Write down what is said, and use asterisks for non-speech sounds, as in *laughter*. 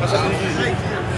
他 *laughs* 是